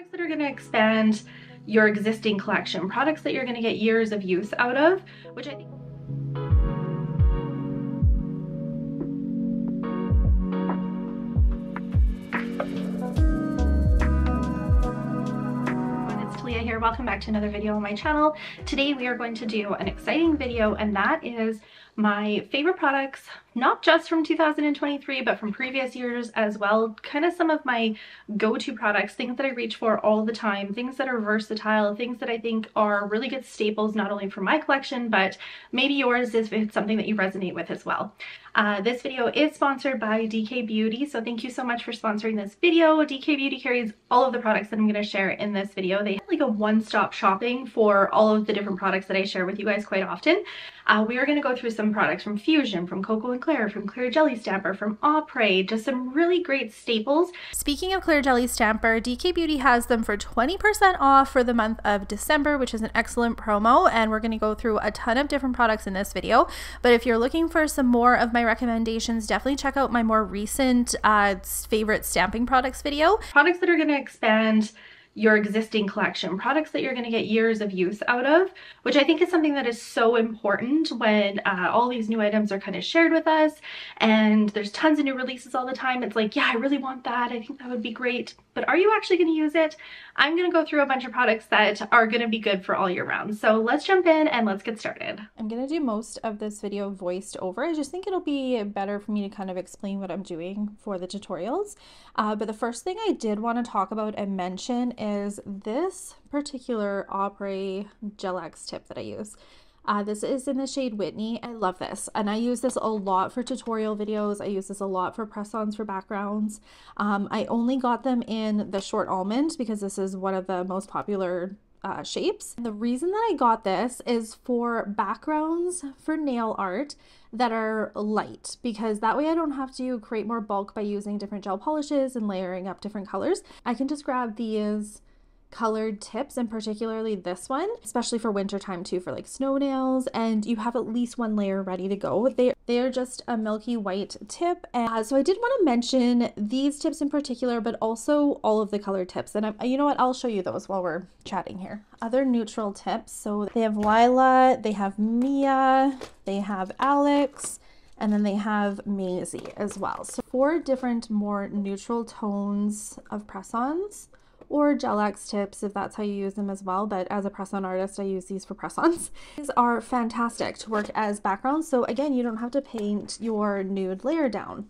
Products that are going to expand your existing collection, products that you're going to get years of use out of, which I think here. Welcome back to another video on my channel. Today we are going to do an exciting video and that is my favorite products not just from 2023 but from previous years as well. Kind of some of my go-to products things that I reach for all the time things that are versatile things that I think are really good staples not only for my collection but maybe yours if it's something that you resonate with as well. Uh, this video is sponsored by DK Beauty so thank you so much for sponsoring this video. DK Beauty carries all of the products that I'm going to share in this video. They have like a one-stop shopping for all of the different products that I share with you guys quite often. Uh, we are going to go through some products from Fusion from KoKo Claire, from Clear Jelly Stamper, from Apres, just some really great staples. Speaking of Clear Jelly Stamper, DK Beauty has them for 20% off for the month of December, which is an excellent promo, and we're going to go through a ton of different products in this video. But if you're looking for some more of my recommendations, definitely check out my more recent uh, favorite stamping products video. Products that are going to expand your existing collection, products that you're going to get years of use out of, which I think is something that is so important when uh, all these new items are kind of shared with us and there's tons of new releases all the time. It's like, yeah, I really want that. I think that would be great. But are you actually going to use it? I'm going to go through a bunch of products that are going to be good for all year round. So let's jump in and let's get started. I'm going to do most of this video voiced over. I just think it'll be better for me to kind of explain what I'm doing for the tutorials. Uh, but the first thing I did want to talk about and mention is this particular Apres Gel X tip that I use. Uh, this is in the shade Whitney. I love this and I use this a lot for tutorial videos. I use this a lot for press-ons for backgrounds. Um, I only got them in the short almond because this is one of the most popular uh, shapes. And the reason that I got this is for backgrounds for nail art that are light because that way I don't have to create more bulk by using different gel polishes and layering up different colors. I can just grab these colored tips and particularly this one especially for winter time too for like snow nails and you have at least one layer ready to go. They they are just a milky white tip and uh, so I did want to mention these tips in particular but also all of the colored tips and I, you know what I'll show you those while we're chatting here. Other neutral tips so they have Lila they have Mia they have Alex and then they have Maisie as well. So four different more neutral tones of press-ons or Gel X tips if that's how you use them as well. But as a press on artist, I use these for press ons. These are fantastic to work as backgrounds. So again, you don't have to paint your nude layer down.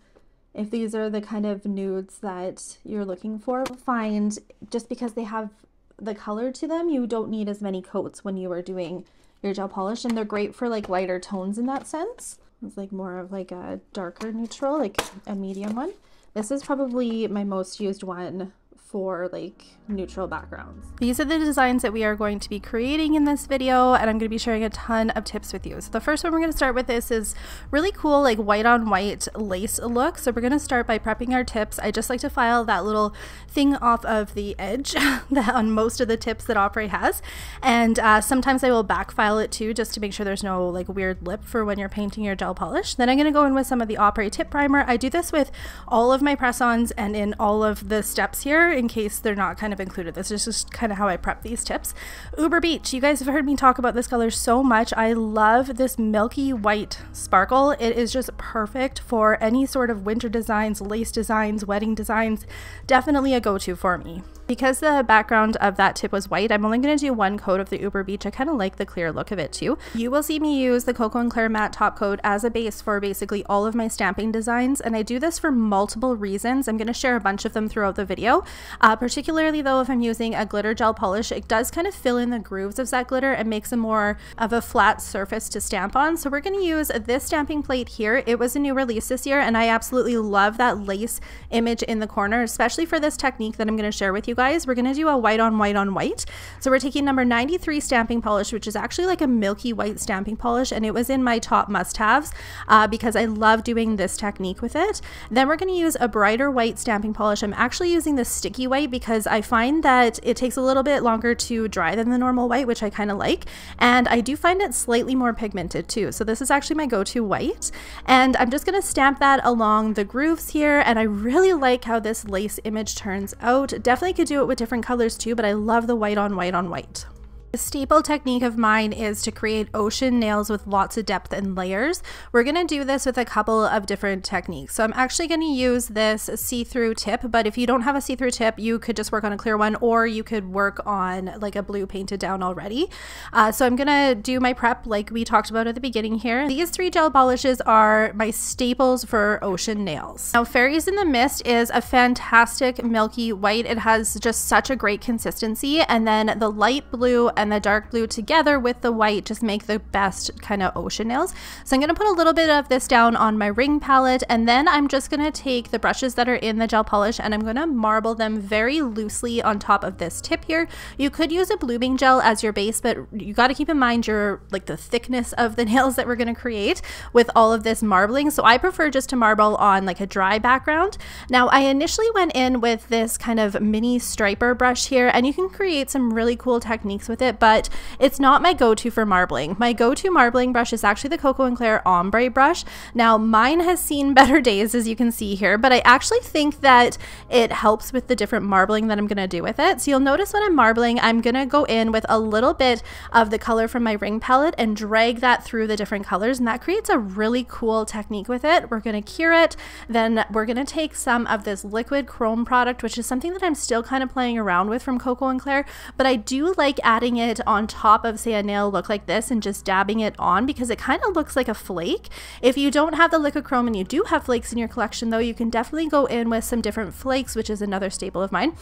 If these are the kind of nudes that you're looking for, find just because they have the color to them, you don't need as many coats when you are doing your gel polish and they're great for like lighter tones in that sense. It's like more of like a darker neutral, like a medium one. This is probably my most used one for like neutral backgrounds. These are the designs that we are going to be creating in this video and I'm going to be sharing a ton of tips with you. So the first one we're going to start with this is really cool like white on white lace look. So we're going to start by prepping our tips. I just like to file that little thing off of the edge that on most of the tips that Apres has and uh, sometimes I will back file it too just to make sure there's no like weird lip for when you're painting your gel polish. Then I'm going to go in with some of the Apres tip primer. I do this with all of my press-ons and in all of the steps here in case they're not kind of included. This is just kind of how I prep these tips. Uber Beach, you guys have heard me talk about this color so much. I love this milky white sparkle. It is just perfect for any sort of winter designs, lace designs, wedding designs. Definitely a go-to for me. Because the background of that tip was white, I'm only going to do one coat of the Uber Beach. I kind of like the clear look of it too. You will see me use the KoKo and Claire matte top coat as a base for basically all of my stamping designs, and I do this for multiple reasons. I'm going to share a bunch of them throughout the video. Uh, particularly though, if I'm using a glitter gel polish, it does kind of fill in the grooves of that glitter and makes a more of a flat surface to stamp on. So we're going to use this stamping plate here. It was a new release this year, and I absolutely love that lace image in the corner, especially for this technique that I'm going to share with you guys, we're going to do a white on white on white. So we're taking number 93 stamping polish, which is actually like a milky white stamping polish. And it was in my top must-haves uh, because I love doing this technique with it. Then we're going to use a brighter white stamping polish. I'm actually using the sticky white because I find that it takes a little bit longer to dry than the normal white, which I kind of like. And I do find it slightly more pigmented too. So this is actually my go-to white. And I'm just going to stamp that along the grooves here. And I really like how this lace image turns out. Definitely could do it with different colors too, but I love the white on white on white. A staple technique of mine is to create ocean nails with lots of depth and layers. We're going to do this with a couple of different techniques. So I'm actually going to use this see-through tip, but if you don't have a see-through tip, you could just work on a clear one or you could work on like a blue painted down already. Uh, so I'm going to do my prep like we talked about at the beginning here. These three gel polishes are my staples for ocean nails. Now Fairies in the Mist is a fantastic milky white. It has just such a great consistency and then the light blue and the dark blue together with the white just make the best kind of ocean nails. So I'm going to put a little bit of this down on my ring palette and then I'm just going to take the brushes that are in the gel polish and I'm going to marble them very loosely on top of this tip here. You could use a blooming gel as your base, but you got to keep in mind your like the thickness of the nails that we're going to create with all of this marbling. So I prefer just to marble on like a dry background. Now I initially went in with this kind of mini striper brush here and you can create some really cool techniques with it it, but it's not my go-to for marbling. My go-to marbling brush is actually the KoKo and Claire Ombre brush. Now, mine has seen better days, as you can see here, but I actually think that it helps with the different marbling that I'm gonna do with it. So you'll notice when I'm marbling, I'm gonna go in with a little bit of the color from my ring palette and drag that through the different colors, and that creates a really cool technique with it. We're gonna cure it, then we're gonna take some of this liquid chrome product, which is something that I'm still kind of playing around with from KoKo and Claire, but I do like adding it on top of, say, a nail look like this and just dabbing it on because it kind of looks like a flake. If you don't have the liquid chrome and you do have flakes in your collection, though, you can definitely go in with some different flakes, which is another staple of mine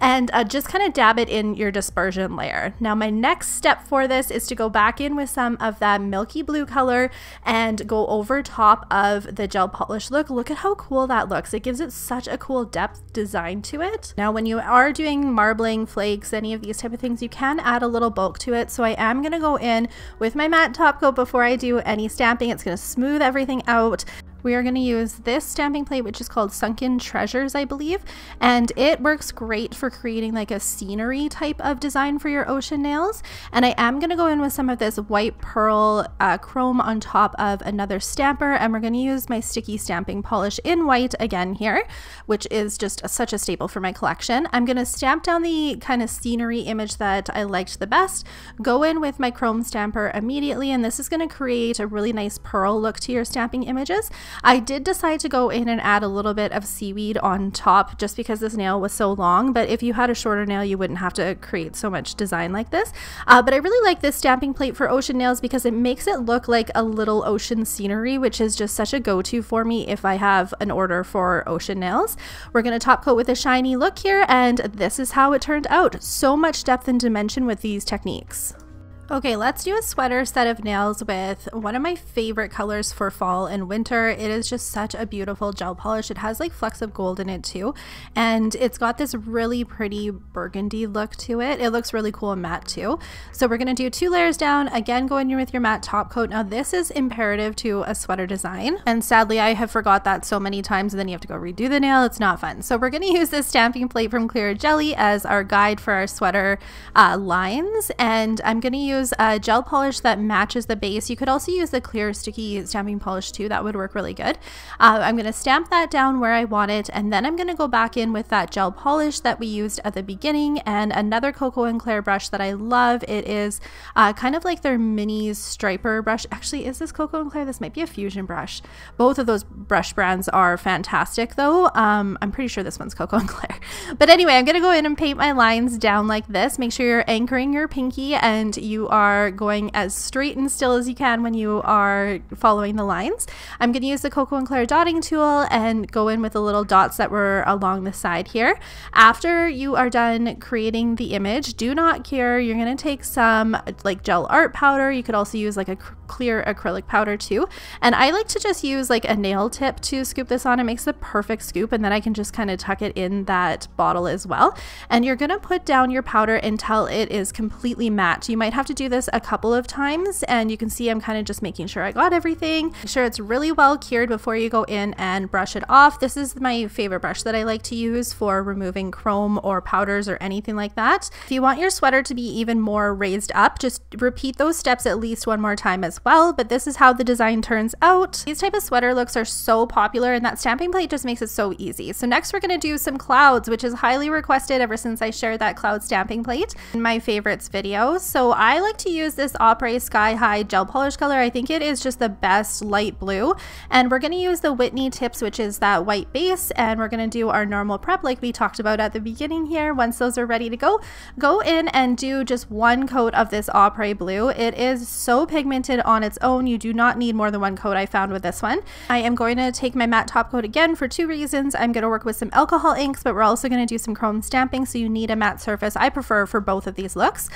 and uh, just kind of dab it in your dispersion layer. Now my next step for this is to go back in with some of that milky blue color and go over top of the gel polish look. Look at how cool that looks. It gives it such a cool depth design to it. Now when you are doing marbling, flakes, any of these type of things, you can add a little bulk to it. So I am going to go in with my matte top coat before I do any stamping. It's going to smooth everything out. We are going to use this stamping plate, which is called Sunken Treasures, I believe, and it works great for creating like a scenery type of design for your ocean nails. And I am going to go in with some of this white pearl uh, chrome on top of another stamper, and we're going to use my sticky stamping polish in white again here, which is just a, such a staple for my collection. I'm going to stamp down the kind of scenery image that I liked the best, go in with my chrome stamper immediately, and this is going to create a really nice pearl look to your stamping images. I did decide to go in and add a little bit of seaweed on top just because this nail was so long, but if you had a shorter nail, you wouldn't have to create so much design like this. Uh, but I really like this stamping plate for ocean nails because it makes it look like a little ocean scenery, which is just such a go-to for me if I have an order for ocean nails. We're going to top coat with a shiny look here, and this is how it turned out. So much depth and dimension with these techniques. Okay, let's do a sweater set of nails with one of my favorite colors for fall and winter. It is just such a beautiful gel polish. It has like flecks of gold in it too. And it's got this really pretty burgundy look to it. It looks really cool and matte too. So we're gonna do two layers down. Again, go in with your matte top coat. Now this is imperative to a sweater design. And sadly, I have forgot that so many times and then you have to go redo the nail. It's not fun. So we're gonna use this stamping plate from Clear Jelly as our guide for our sweater uh, lines. And I'm gonna use use a gel polish that matches the base. You could also use the clear sticky stamping polish too. That would work really good. Uh, I'm going to stamp that down where I want it and then I'm going to go back in with that gel polish that we used at the beginning and another KoKo and Claire brush that I love. It is uh, kind of like their mini striper brush. Actually, is this KoKo and Claire? This might be a fusion brush. Both of those brush brands are fantastic though. Um, I'm pretty sure this one's KoKo and Claire. But anyway, I'm going to go in and paint my lines down like this. Make sure you're anchoring your pinky and you are going as straight and still as you can when you are following the lines. I'm going to use the KoKo and Claire dotting tool and go in with the little dots that were along the side here. After you are done creating the image, do not care. You're going to take some like gel art powder. You could also use like a clear acrylic powder too. And I like to just use like a nail tip to scoop this on. It makes the perfect scoop and then I can just kind of tuck it in that bottle as well. And you're going to put down your powder until it is completely matte. You might have to do this a couple of times and you can see I'm kind of just making sure I got everything. Make sure it's really well cured before you go in and brush it off. This is my favorite brush that I like to use for removing chrome or powders or anything like that. If you want your sweater to be even more raised up, just repeat those steps at least one more time as well. But this is how the design turns out. These type of sweater looks are so popular and that stamping plate just makes it so easy. So next we're going to do some clouds, which is highly requested ever since I shared that cloud stamping plate in my favorites video. So I like to use this Apres Sky High gel polish color. I think it is just the best light blue. And we're going to use the Whitney tips, which is that white base. And we're going to do our normal prep like we talked about at the beginning here. Once those are ready to go, go in and do just one coat of this Apres blue. It is so pigmented on its own. You do not need more than one coat I found with this one. I am going to take my matte top coat again for two reasons. I'm going to work with some alcohol inks, but we're also going to do some chrome stamping. So you need a matte surface. I prefer for both of these looks.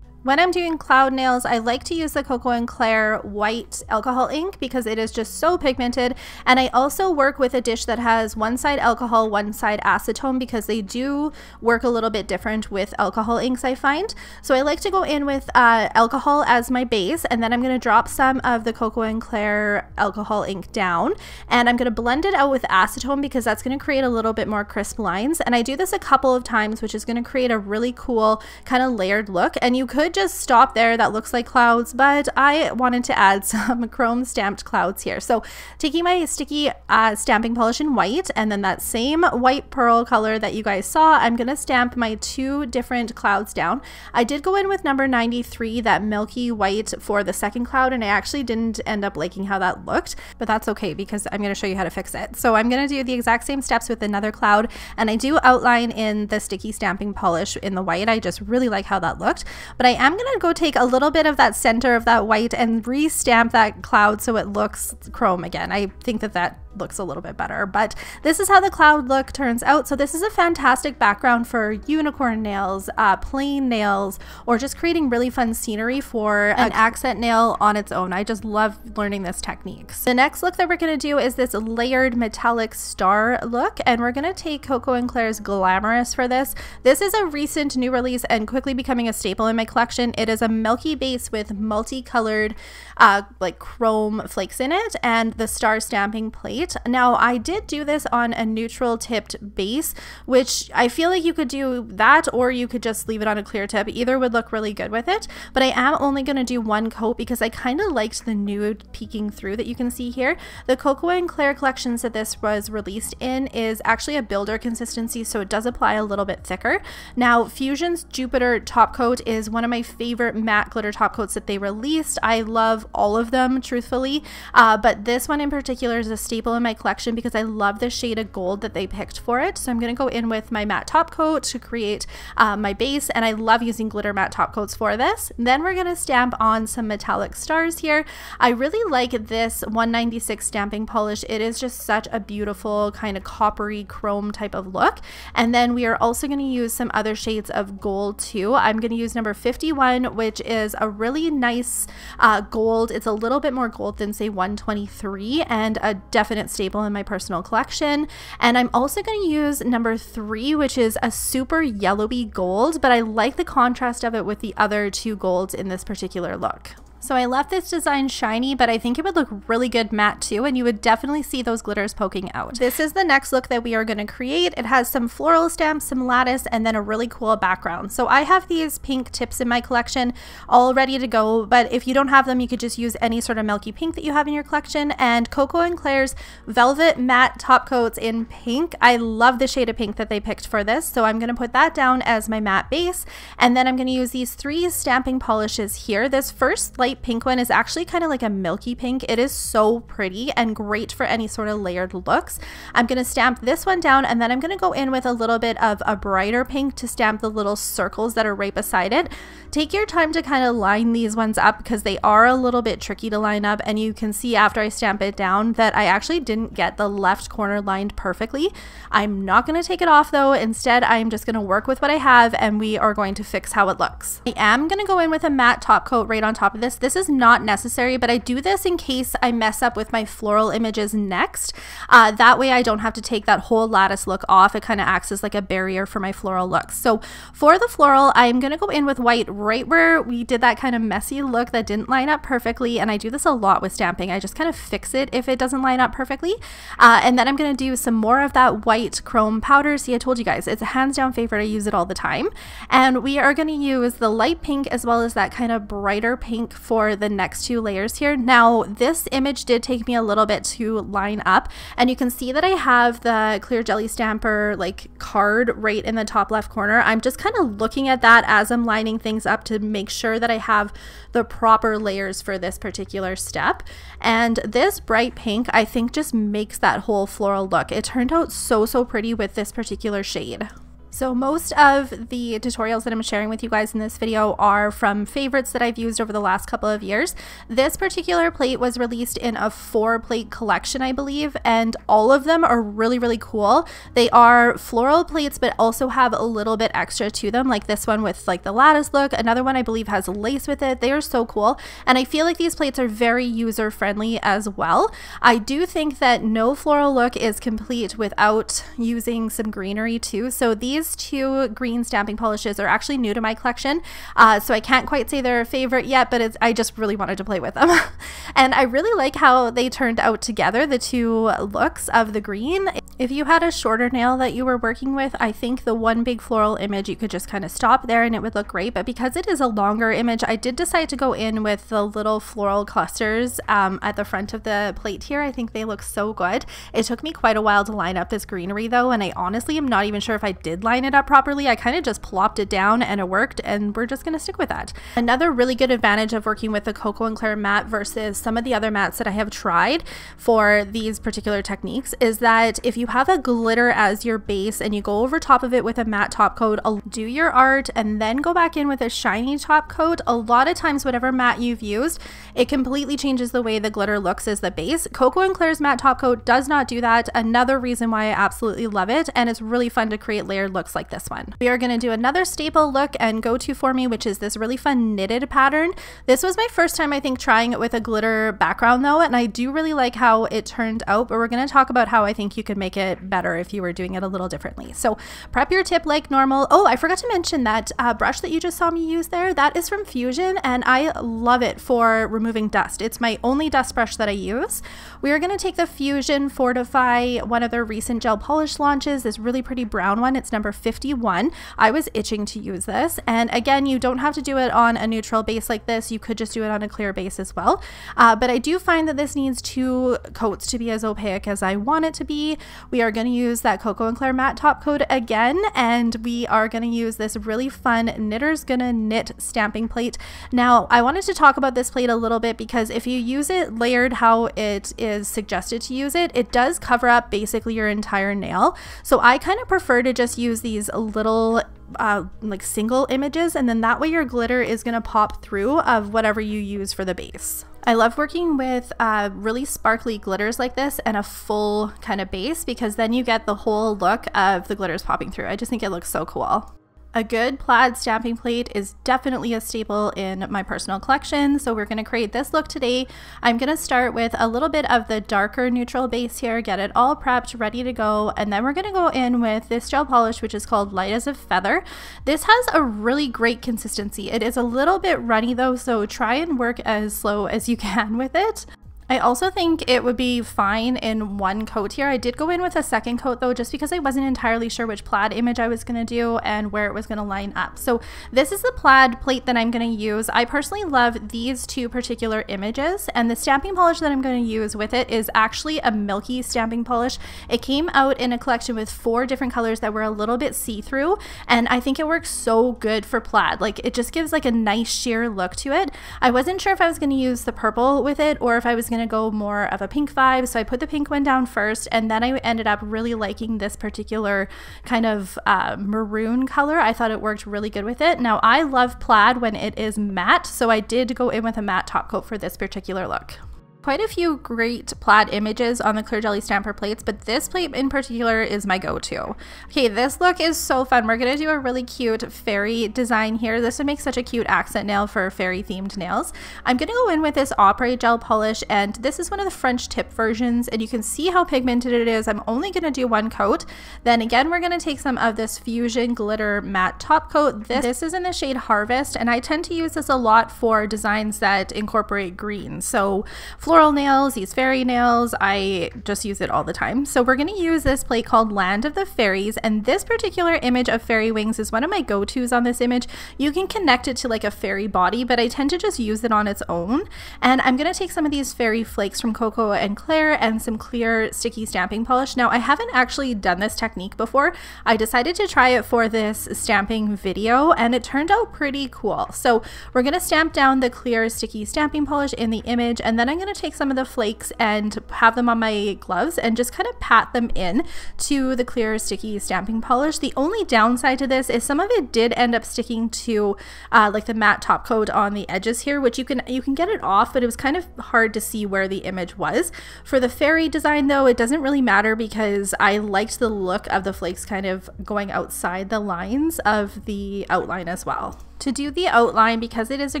When I'm doing cloud nails, I like to use the KoKo and Claire white alcohol ink because it is just so pigmented. And I also work with a dish that has one side alcohol, one side acetone because they do work a little bit different with alcohol inks, I find. So I like to go in with uh, alcohol as my base, and then I'm going to drop some of the KoKo and Claire alcohol ink down. And I'm going to blend it out with acetone because that's going to create a little bit more crisp lines. And I do this a couple of times, which is going to create a really cool kind of layered look. And you could could just stop there. That looks like clouds, but I wanted to add some chrome stamped clouds here. So taking my sticky uh, stamping polish in white and then that same white pearl color that you guys saw, I'm going to stamp my two different clouds down. I did go in with number 93, that milky white for the second cloud, and I actually didn't end up liking how that looked, but that's okay because I'm going to show you how to fix it. So I'm going to do the exact same steps with another cloud, and I do outline in the sticky stamping polish in the white. I just really like how that looked, but I am going to go take a little bit of that center of that white and re-stamp that cloud so it looks chrome again. I think that that looks a little bit better. But this is how the cloud look turns out. So this is a fantastic background for unicorn nails, uh, plain nails, or just creating really fun scenery for an accent nail on its own. I just love learning this technique. The next look that we're going to do is this layered metallic star look. And we're going to take KoKo and Claire's Glamorous for this. This is a recent new release and quickly becoming a staple in my collection. It is a milky base with multicolored uh, like chrome flakes in it and the star stamping plate. Now, I did do this on a neutral tipped base, which I feel like you could do that or you could just leave it on a clear tip. Either would look really good with it, but I am only going to do one coat because I kind of liked the nude peeking through that you can see here. The KoKo and Claire collections that this was released in is actually a builder consistency, so it does apply a little bit thicker. Now, Fusion's Jupiter top coat is one of my favorite matte glitter top coats that they released. I love all of them, truthfully. Uh, but this one in particular is a staple in my collection because I love the shade of gold that they picked for it. So I'm going to go in with my matte top coat to create uh, my base. And I love using glitter matte top coats for this. Then we're going to stamp on some metallic stars here. I really like this 196 stamping polish. It is just such a beautiful kind of coppery chrome type of look. And then we are also going to use some other shades of gold too. I'm going to use number 51, which is a really nice uh, gold. It's a little bit more gold than, say, 123 and a definite staple in my personal collection. And I'm also going to use number three, which is a super yellowy gold, but I like the contrast of it with the other two golds in this particular look. So I left this design shiny, but I think it would look really good matte too, and you would definitely see those glitters poking out. This is the next look that we are gonna create. It has some floral stamps, some lattice, and then a really cool background. So I have these pink tips in my collection all ready to go, but if you don't have them, you could just use any sort of milky pink that you have in your collection. And KoKo and Claire's Velvet Matte Top Coats in pink. I love the shade of pink that they picked for this, so I'm gonna put that down as my matte base. And then I'm gonna use these three stamping polishes here. This first light light pink one is actually kind of like a milky pink. It is so pretty and great for any sort of layered looks. I'm going to stamp this one down and then I'm going to go in with a little bit of a brighter pink to stamp the little circles that are right beside it. Take your time to kind of line these ones up because they are a little bit tricky to line up and you can see after I stamp it down that I actually didn't get the left corner lined perfectly. I'm not going to take it off though. Instead, I'm just going to work with what I have and we are going to fix how it looks. I am going to go in with a matte top coat right on top of this This is not necessary, but I do this in case I mess up with my floral images next. Uh, that way I don't have to take that whole lattice look off. It kind of acts as like a barrier for my floral looks. So for the floral, I'm going to go in with white right where we did that kind of messy look that didn't line up perfectly. And I do this a lot with stamping. I just kind of fix it if it doesn't line up perfectly. Uh, and then I'm going to do some more of that white chrome powder. See, I told you guys, it's a hands down favorite. I use it all the time. And we are going to use the light pink as well as that kind of brighter pink for the next two layers here. Now, this image did take me a little bit to line up. And you can see that I have the clear jelly stamper like card right in the top left corner. I'm just kind of looking at that as I'm lining things up to make sure that I have the proper layers for this particular step. And this bright pink, I think just makes that whole floral look. It turned out so, so pretty with this particular shade. So most of the tutorials that I'm sharing with you guys in this video are from favorites that I've used over the last couple of years. This particular plate was released in a four plate collection, I believe, and all of them are really, really cool. They are floral plates, but also have a little bit extra to them, like this one with like the lattice look. Another one I believe has lace with it. They are so cool. And I feel like these plates are very user friendly as well. I do think that no floral look is complete without using some greenery too. So these these two green stamping polishes are actually new to my collection, uh, so I can't quite say they're a favorite yet, but I just really wanted to play with them. and I really like how they turned out together, the two looks of the green. If you had a shorter nail that you were working with, I think the one big floral image, you could just kind of stop there and it would look great. But because it is a longer image, I did decide to go in with the little floral clusters um, at the front of the plate here. I think they look so good. It took me quite a while to line up this greenery though, and I honestly am not even sure if I did line it up properly. I kind of just plopped it down and it worked and we're just going to stick with that. Another really good advantage of working with the KoKo and Claire matte versus some of the other mats that I have tried for these particular techniques is that if you have a glitter as your base and you go over top of it with a matte top coat, do your art and then go back in with a shiny top coat, a lot of times whatever matte you've used, it completely changes the way the glitter looks as the base. KoKo and Claire's matte top coat does not do that. Another reason why I absolutely love it and it's really fun to create layered looks like this one. We are going to do another staple look and go-to for me, which is this really fun knitted pattern. This was my first time, I think, trying it with a glitter background though, and I do really like how it turned out, but we're going to talk about how I think you could make it better if you were doing it a little differently. So prep your tip like normal. Oh, I forgot to mention that uh, brush that you just saw me use there, that is from Fusion, and I love it for removing dust. It's my only dust brush that I use. We are going to take the Fusion Fortify, one of their recent gel polish launches, this really pretty brown one. It's number 51. I was itching to use this. And again, you don't have to do it on a neutral base like this. You could just do it on a clear base as well. Uh, but I do find that this needs two coats to be as opaque as I want it to be. We are going to use that KoKo and Claire matte top coat again. And we are going to use this really fun Knitter's Gonna Knit stamping plate. Now, I wanted to talk about this plate a little bit because if you use it layered how it is suggested to use it, it does cover up basically your entire nail. So I kind of prefer to just use these little uh, like single images and then that way your glitter is going to pop through of whatever you use for the base. I love working with uh, really sparkly glitters like this and a full kind of base because then you get the whole look of the glitters popping through. I just think it looks so cool. A good plaid stamping plate is definitely a staple in my personal collection, so we're going to create this look today. I'm going to start with a little bit of the darker neutral base here, get it all prepped, ready to go, and then we're going to go in with this gel polish, which is called Light as a Feather. This has a really great consistency. It is a little bit runny though, so try and work as slow as you can with it. I also think it would be fine in one coat here. I did go in with a second coat though, just because I wasn't entirely sure which plaid image I was gonna do and where it was gonna line up. So this is the plaid plate that I'm gonna use. I personally love these two particular images and the stamping polish that I'm gonna use with it is actually a milky stamping polish. It came out in a collection with four different colors that were a little bit see-through and I think it works so good for plaid. Like it just gives like a nice sheer look to it. I wasn't sure if I was gonna use the purple with it or if I was gonna going to go more of a pink vibe. So I put the pink one down first, and then I ended up really liking this particular kind of uh, maroon color. I thought it worked really good with it. Now I love plaid when it is matte, so I did go in with a matte top coat for this particular look. Quite a few great plaid images on the clear jelly stamper plates, but this plate in particular is my go-to. Okay, this look is so fun. We're gonna do a really cute fairy design here. This would make such a cute accent nail for fairy themed nails. I'm gonna go in with this Apres gel polish, and this is one of the French tip versions, and you can see how pigmented it is. I'm only gonna do one coat. Then again, we're gonna take some of this Fusion Glitter Matte Top Coat. This, this is in the shade Harvest, and I tend to use this a lot for designs that incorporate green. So floral nails, these fairy nails. I just use it all the time. So we're going to use this plate called Land of the Fairies. And this particular image of fairy wings is one of my go-tos on this image. You can connect it to like a fairy body, but I tend to just use it on its own. And I'm going to take some of these fairy flakes from KoKo and Claire and some clear sticky stamping polish. Now I haven't actually done this technique before. I decided to try it for this stamping video and it turned out pretty cool. So we're going to stamp down the clear sticky stamping polish in the image and then I'm going to take some of the flakes and have them on my gloves and just kind of pat them in to the clear sticky stamping polish. The only downside to this is some of it did end up sticking to uh, like the matte top coat on the edges here, which you can you can get it off, but it was kind of hard to see where the image was. For the fairy design though, it doesn't really matter because I liked the look of the flakes kind of going outside the lines of the outline as well. To do the outline, because it is a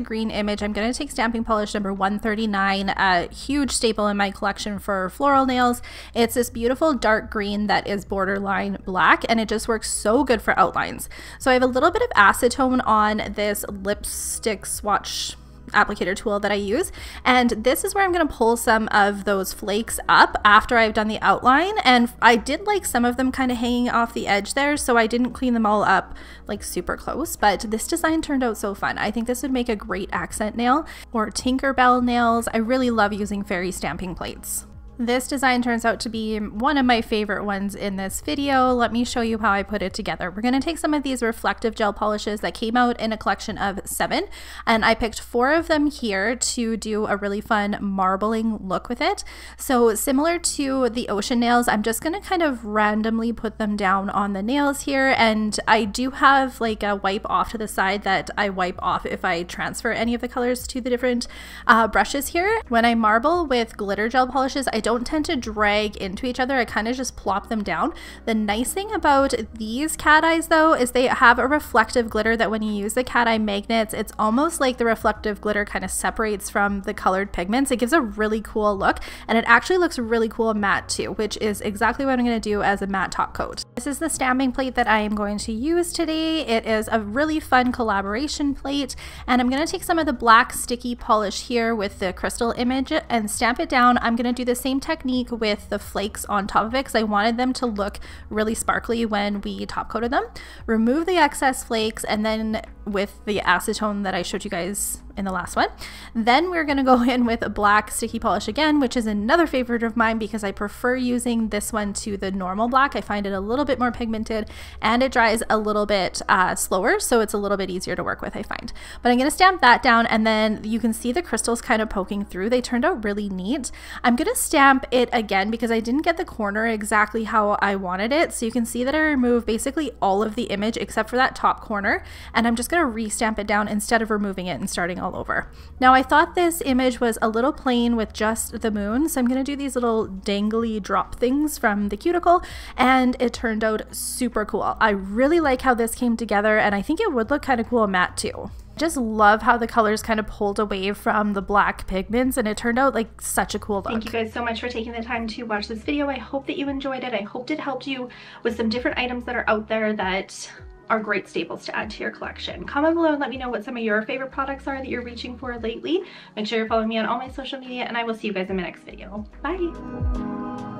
green image, I'm going to take stamping polish number 139, a huge staple in my collection for floral nails. It's this beautiful dark green that is borderline black, and it just works so good for outlines. So I have a little bit of acetone on this lipstick swatch applicator tool that I use. And this is where I'm going to pull some of those flakes up after I've done the outline. And I did like some of them kind of hanging off the edge there, so I didn't clean them all up like super close. But this design turned out so fun. I think this would make a great accent nail or Tinkerbell nails. I really love using fairy stamping plates. This design turns out to be one of my favorite ones in this video. Let me show you how I put it together. We're going to take some of these reflective gel polishes that came out in a collection of seven, and I picked four of them here to do a really fun marbling look with it. So similar to the ocean nails, I'm just going to kind of randomly put them down on the nails here, and I do have like a wipe off to the side that I wipe off if I transfer any of the colors to the different uh, brushes here. When I marble with glitter gel polishes, I don't don't tend to drag into each other. I kind of just plop them down. The nice thing about these cat eyes though is they have a reflective glitter that when you use the cat eye magnets, it's almost like the reflective glitter kind of separates from the colored pigments. It gives a really cool look and it actually looks really cool matte too, which is exactly what I'm going to do as a matte top coat. This is the stamping plate that I am going to use today. It is a really fun collaboration plate and I'm going to take some of the black sticky polish here with the crystal image and stamp it down. I'm going to do the same technique with the flakes on top of it because I wanted them to look really sparkly when we top coated them. Remove the excess flakes and then with the acetone that I showed you guys in the last one. Then we're going to go in with a black sticky polish again, which is another favorite of mine because I prefer using this one to the normal black. I find it a little bit more pigmented and it dries a little bit uh, slower, so it's a little bit easier to work with, I find. But I'm going to stamp that down and then you can see the crystals kind of poking through. They turned out really neat. I'm going to stamp it again because I didn't get the corner exactly how I wanted it. So you can see that I removed basically all of the image except for that top corner. And I'm just going to restamp it down instead of removing it and starting all over. Now I thought this image was a little plain with just the moon, so I'm going to do these little dangly drop things from the cuticle, and it turned out super cool. I really like how this came together, and I think it would look kind of cool matte too just love how the colors kind of pulled away from the black pigments and it turned out like such a cool look. Thank you guys so much for taking the time to watch this video. I hope that you enjoyed it. I hoped it helped you with some different items that are out there that are great staples to add to your collection. Comment below and let me know what some of your favorite products are that you're reaching for lately. Make sure you're following me on all my social media and I will see you guys in my next video. Bye!